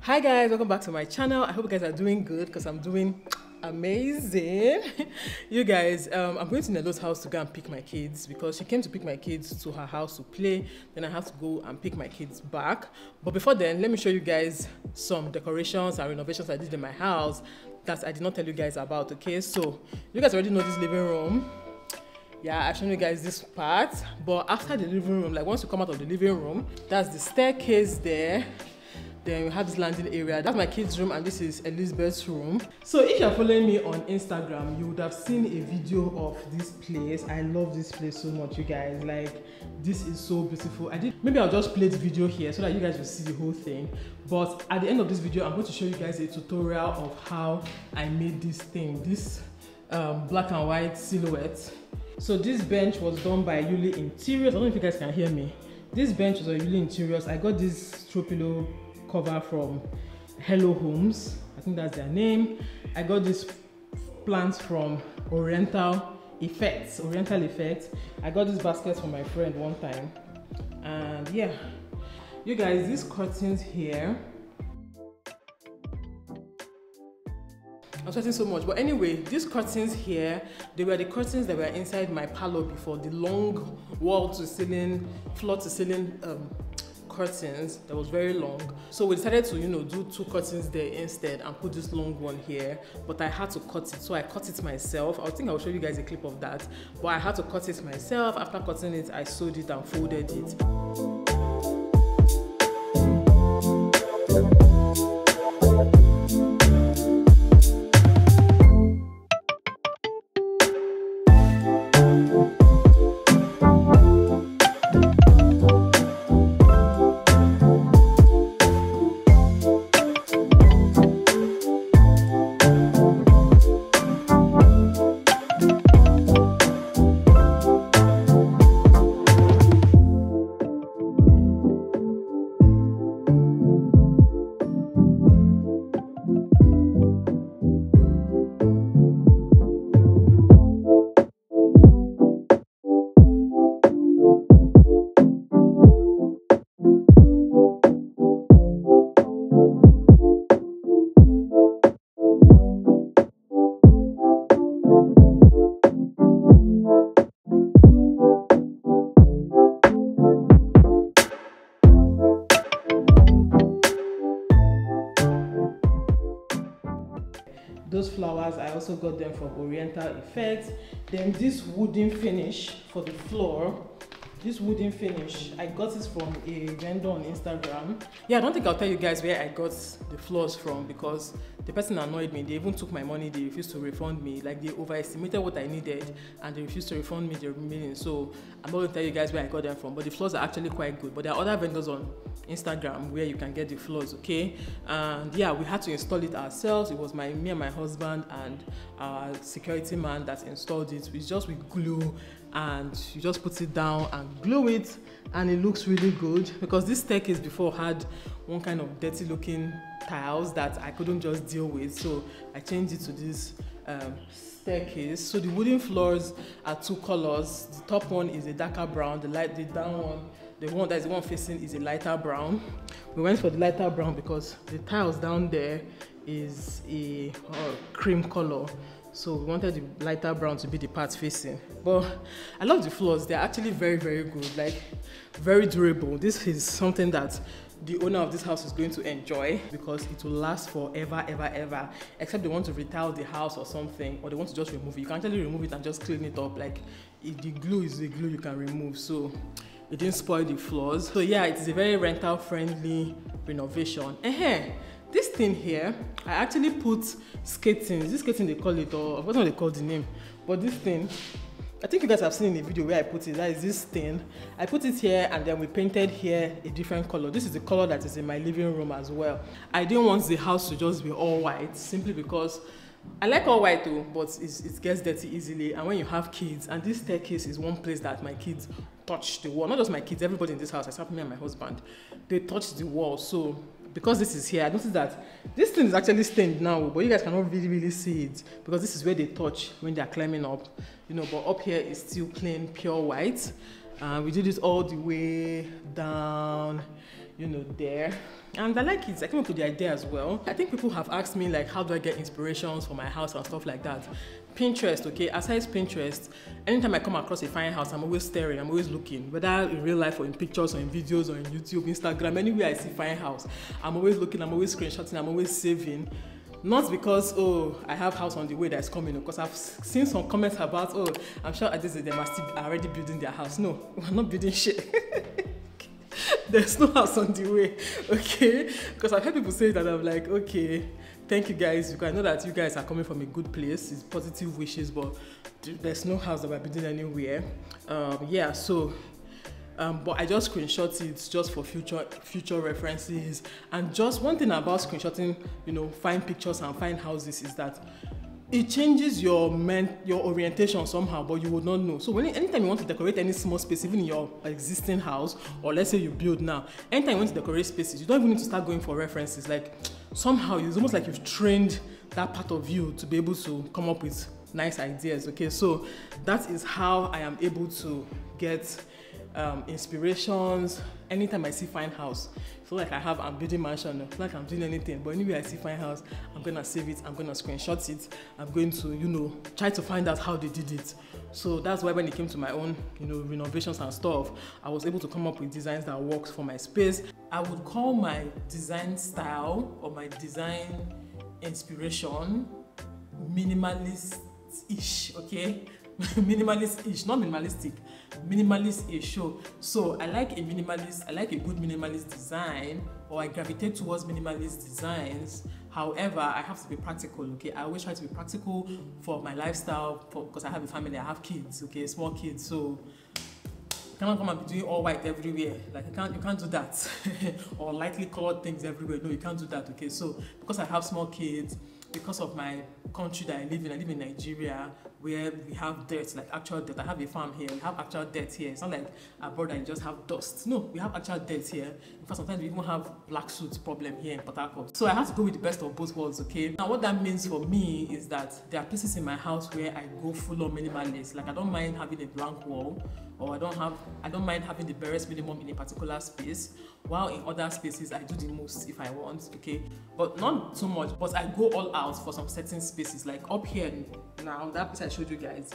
hi guys welcome back to my channel. I hope you guys are doing good because i'm doing amazing. You guys um, i'm going to nelo's house to go and pick my kids because she came to pick my kids to her house to play. Then i have to go and pick my kids back. But before then let me show you guys some decorations and renovations i did in my house that i did not tell you guys about okay? So you guys already know this living room. Yeah i've shown you guys this part. But after the living room like once you come out of the living room that's the staircase there then we have this landing area. That's my kids room and this is elizabeth's room. So if you're following me on instagram you would have seen a video of this place. I love this place so much you guys. Like this is so beautiful. I did maybe i'll just play the video here so that you guys will see the whole thing. But at the end of this video i'm going to show you guys a tutorial of how i made this thing this um, black and white silhouette. So this bench was done by Yuli Interiors. I don't know if you guys can hear me. This bench was a Yuli Interiors. I got this throw pillow cover from Hello Homes. I think that's their name. I got this plants from Oriental Effects. Oriental Effects. I got this basket from my friend one time. And yeah, you guys, these curtains here I'm sweating so much. But anyway, these curtains here, they were the curtains that were inside my parlor before, the long wall to ceiling, floor to ceiling um, curtains that was very long. So we decided to, you know, do two curtains there instead and put this long one here. But I had to cut it. So I cut it myself. I think I'll show you guys a clip of that. But I had to cut it myself. After cutting it, I sewed it and folded it. Those flowers i also got them from oriental effects then this wooden finish for the floor this wooden finish i got it from a vendor on instagram. Yeah i don't think i'll tell you guys where i got the floors from because the person annoyed me they even took my money they refused to refund me. Like they overestimated what i needed and they refused to refund me the remaining. So i'm not going to tell you guys where i got them from but the floors are actually quite good. But there are other vendors on instagram where you can get the floors okay? And yeah we had to install it ourselves. It was my me and my husband and our security man that installed it. It's just with glue and you just put it down and glue it and it looks really good because this staircase before had one kind of dirty looking tiles that I couldn't just deal with so I changed it to this um, staircase. So the wooden floors are two colors. The top one is a darker brown the light the down one the one that's the one facing is a lighter brown. We went for the lighter brown because the tiles down there is a uh, cream color. So we wanted the lighter brown to be the part facing. But i love the floors. They're actually very very good like very durable. This is something that the owner of this house is going to enjoy because it will last forever ever ever. Except they want to retile the house or something or they want to just remove it. You can actually remove it and just clean it up. Like the glue is the glue you can remove. So it didn't spoil the floors so yeah it is a very rental friendly renovation. Uh-huh. this thing here i actually put skating. Is this skating they call it or what they call the name. But this thing i think you guys have seen in the video where i put it that is this thing i put it here and then we painted here a different color this is the color that is in my living room as well i didn't want the house to just be all white simply because I like all white too, but it gets dirty easily. And when you have kids, and this staircase is one place that my kids touch the wall. Not just my kids, everybody in this house, except me and my husband, they touch the wall. So because this is here, I noticed that this thing is actually stained now, but you guys cannot really, really see it because this is where they touch when they are climbing up, you know, but up here is still plain, pure white. Uh, we did this all the way down you know, there. And I like it. I came up with the idea as well. I think people have asked me like, how do I get inspirations for my house and stuff like that. Pinterest, okay. Aside Pinterest, anytime I come across a fine house, I'm always staring. I'm always looking, whether in real life or in pictures or in videos or in YouTube, Instagram, anywhere I see fine house, I'm always looking. I'm always screenshotting. I'm always saving not because oh i have house on the way that's coming because i've seen some comments about oh i'm sure at this they must be already building their house no we're not building shit there's no house on the way okay? Because i've heard people say that i'm like okay thank you guys. Because i know that you guys are coming from a good place it's positive wishes but there's no house that we're building anywhere. Um yeah so um, but I just screenshot it just for future future references. And just one thing about screenshotting, you know, find pictures and find houses is that it changes your men your orientation somehow but you would not know. So when anytime you want to decorate any small space even in your existing house or let's say you build now anytime you want to decorate spaces you don't even need to start going for references. Like somehow it's almost like you've trained that part of you to be able to come up with nice ideas okay? So that is how i am able to get um, inspirations. Anytime I see fine house, feel like I have I'm building mansion, feel like I'm doing anything. But anyway, I see fine house, I'm gonna save it, I'm gonna screenshot it, I'm going to, you know, try to find out how they did it. So that's why when it came to my own, you know, renovations and stuff, I was able to come up with designs that works for my space. I would call my design style or my design inspiration minimalist-ish, okay? minimalist-ish, not minimalistic. Minimalist a show. So i like a minimalist i like a good minimalist design or i gravitate towards minimalist designs. However i have to be practical okay? I always try to be practical for my lifestyle because i have a family i have kids okay? Small kids so you cannot come and be doing all white everywhere. Like you can't you can't do that. Or lightly colored things everywhere. No you can't do that okay? So because i have small kids because of my country that I live in, I live in Nigeria, where we have dirt, like actual dirt. I have a farm here, we have actual dirt here. It's not like abroad I just have dust. No, we have actual dirt here. In fact, sometimes we even have black soot problem here in Port Harcourt. So I have to go with the best of both worlds, okay? Now what that means for me is that there are places in my house where I go full on minimalist. Like I don't mind having a blank wall, or I don't have I don't mind having the barest minimum in a particular space while in other spaces I do the most if I want okay? But not too much but I go all out for some certain spaces. Like up here now that I showed you guys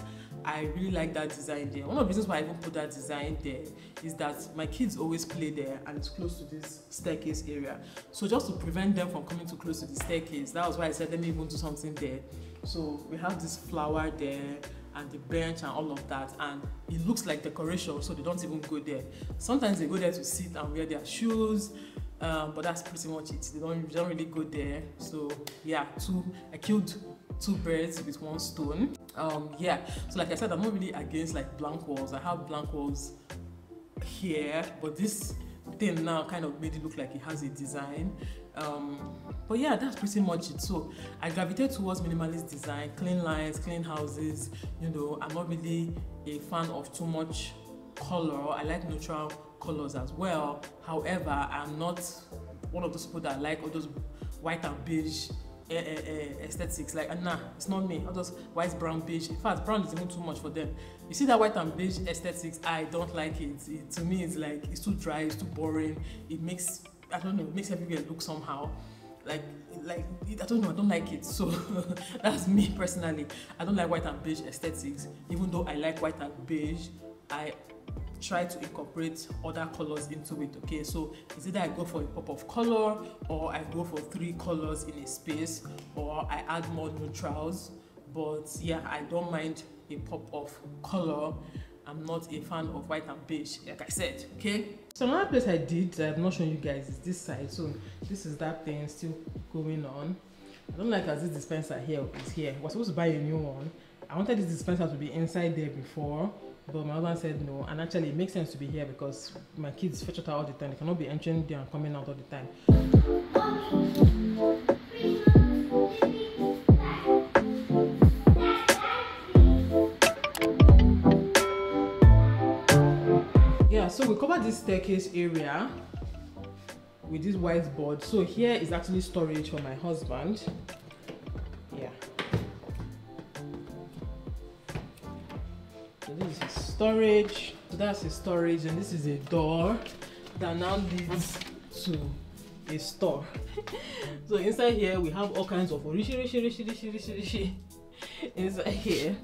I really like that design there. One of the reasons why I even put that design there is that my kids always play there and it's close to this staircase area. So just to prevent them from coming too close to the staircase that was why I said let me even do something there. So we have this flower there and the bench and all of that and it looks like decoration so they don't even go there. Sometimes they go there to sit and wear their shoes um, but that's pretty much it. They don't, they don't really go there. So yeah two i killed two birds with one stone. Um yeah so like i said i'm not really against like blank walls. I have blank walls here but this thing now kind of made it look like it has a design um but yeah that's pretty much it. So i gravitate towards minimalist design clean lines clean houses. You know i'm not really a fan of too much color. I like neutral colors as well. However i'm not one of those people that like all those white and beige uh, uh, aesthetics. Like uh, nah it's not me. All those white brown beige. In fact brown is even too much for them. You see that white and beige aesthetics i don't like it. it to me it's like it's too dry it's too boring. It makes I don't know, it makes everywhere look somehow. Like, like I don't know, I don't like it. So that's me personally. I don't like white and beige aesthetics. Even though I like white and beige, I try to incorporate other colors into it okay so it's either i go for a pop of color or i go for three colors in a space or i add more neutrals but yeah i don't mind a pop of color I'm not a fan of white and beige, like I said, okay? So another place I did, I've not shown you guys, is this side. So this is that thing still going on. I don't like as this dispenser here is here. We're supposed to buy a new one. I wanted this dispenser to be inside there before, but my husband said no. And actually it makes sense to be here because my kids fetch out all the time. They cannot be entering there and coming out all the time. We covered this staircase area with this whiteboard. So here is actually storage for my husband. Yeah. So this is storage. So that's his storage and this is a door that now leads to a store. So inside here we have all kinds of rishi rishi rishi rishi rishi rishi inside here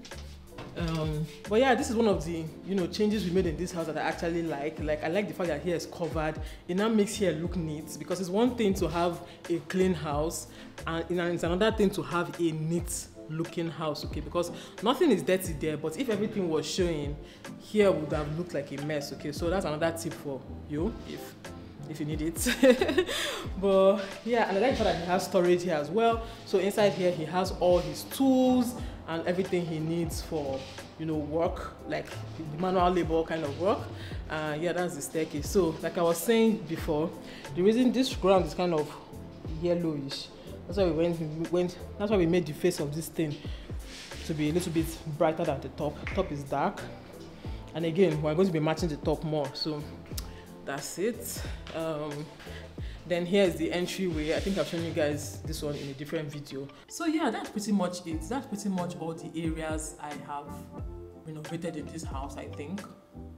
um but yeah this is one of the you know changes we made in this house that i actually like. Like i like the fact that here is covered. It now makes here look neat because it's one thing to have a clean house and it's another thing to have a neat looking house okay? Because nothing is dirty there but if everything was showing here would have looked like a mess okay? So that's another tip for you if if you need it. But yeah and i like that he has storage here as well. So inside here he has all his tools and everything he needs for you know work like manual labor kind of work. Uh yeah that's the staircase. So like i was saying before the reason this ground is kind of yellowish that's why we went we went that's why we made the face of this thing to be a little bit brighter than the top. Top is dark. And again we're going to be matching the top more. So that's it. Um, then here's the entryway. I think i've shown you guys this one in a different video. So yeah that's pretty much it. That's pretty much all the areas i have renovated in this house i think.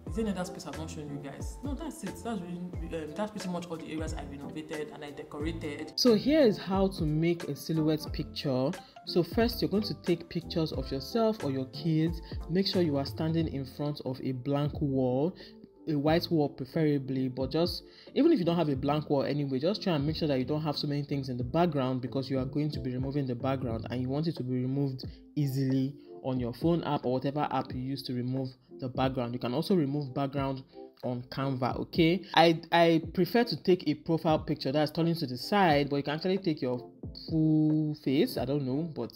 Is there another space i've not shown you guys? No that's it. That's really um, that's pretty much all the areas i renovated and i decorated. So here is how to make a silhouette picture. So first you're going to take pictures of yourself or your kids. Make sure you are standing in front of a blank wall a white wall preferably but just even if you don't have a blank wall anyway just try and make sure that you don't have so many things in the background because you are going to be removing the background and you want it to be removed easily on your phone app or whatever app you use to remove the background. You can also remove background on canva okay? I i prefer to take a profile picture that's turning to the side but you can actually take your full face i don't know but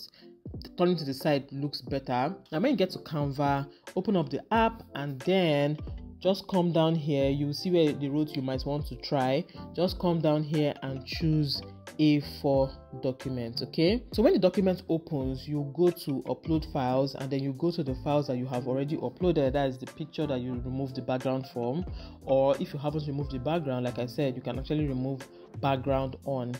turning to the side looks better. Now when you get to canva open up the app and then just come down here. You see where the route you might want to try. Just come down here and choose a4 document okay? So when the document opens you go to upload files and then you go to the files that you have already uploaded. That is the picture that you remove the background from. Or if you haven't removed the background like i said you can actually remove background on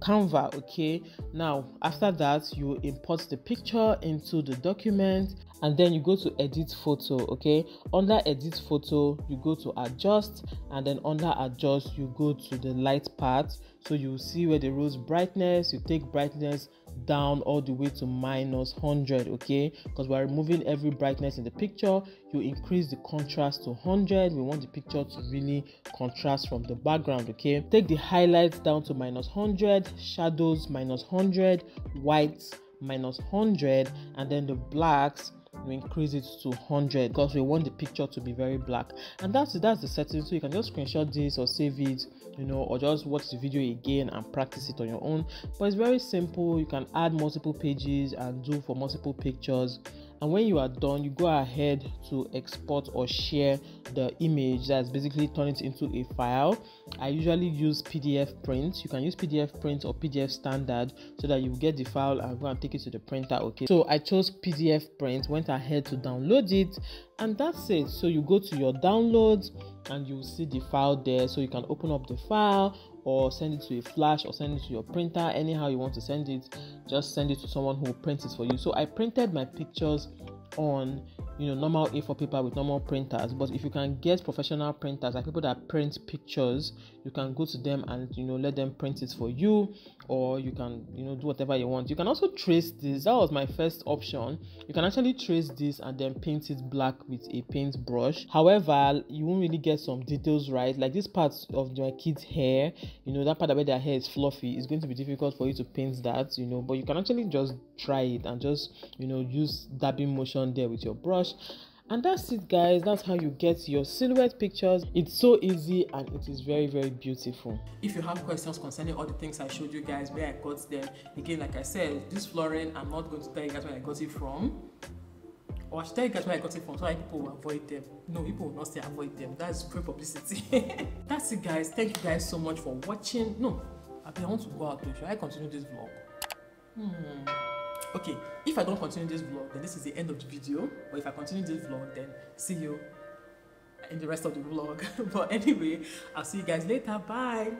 canva okay? Now after that you import the picture into the document and then you go to edit photo okay? Under edit photo you go to adjust and then under adjust you go to the light part. So you see where the rose brightness you take brightness down all the way to minus 100 okay? Because we're removing every brightness in the picture. You increase the contrast to 100 we want the picture to really contrast from the background okay? Take the highlights down to minus 100 shadows minus 100 whites minus 100 and then the blacks we increase it to 100 because we want the picture to be very black. And that's that's the setting. So you can just screenshot this or save it you know or just watch the video again and practice it on your own. But it's very simple. You can add multiple pages and do for multiple pictures and when you are done you go ahead to export or share the image that's basically turn it into a file. I usually use pdf print. You can use pdf print or pdf standard so that you get the file and go and take it to the printer okay? So i chose pdf print went ahead to download it and that's it. So you go to your downloads and you see the file there. So you can open up the file or send it to a flash or send it to your printer anyhow you want to send it just send it to someone who prints it for you. So i printed my pictures on you know normal a4 paper with normal printers. But if you can get professional printers like people that print pictures you can go to them and you know let them print it for you or you can you know do whatever you want. You can also trace this. That was my first option. You can actually trace this and then paint it black with a paint brush however you won't really get some details right. Like this part of my kids hair you know that part where their hair is fluffy is going to be difficult for you to paint that you know. But you can actually just try it and just you know use dabbing motion there with your brush and that's it guys that's how you get your silhouette pictures it's so easy and it is very very beautiful if you have questions concerning all the things i showed you guys where i got them again like i said this flooring i'm not going to tell you guys where i got it from or I should tell you guys where I got it from so people will avoid them. No, people will not say avoid them. That's free publicity. That's it, guys. Thank you guys so much for watching. No, I want to go out though. Should I continue this vlog? Hmm okay if i don't continue this vlog then this is the end of the video. But if i continue this vlog then see you in the rest of the vlog. But anyway i'll see you guys later. Bye